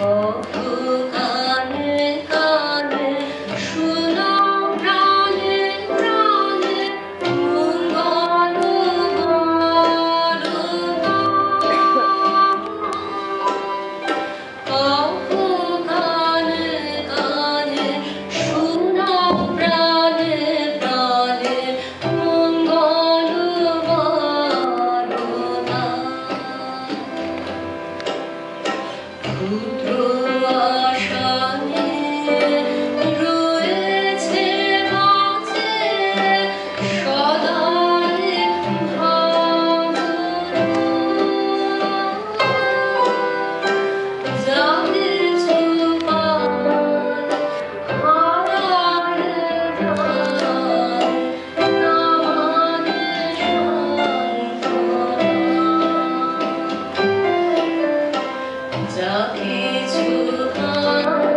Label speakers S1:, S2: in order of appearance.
S1: 哦。Chúa